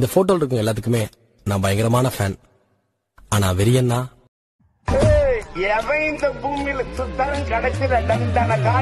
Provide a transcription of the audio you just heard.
இந்த போட்டோல இருக்கும் எல்லாத்துக்குமே நான் பயங்கரமான ஃபேன் ஆனா வெறியன்னா எவன் இந்த பூமியில சுத்தரம் கிடைச்சிட டண்டனகா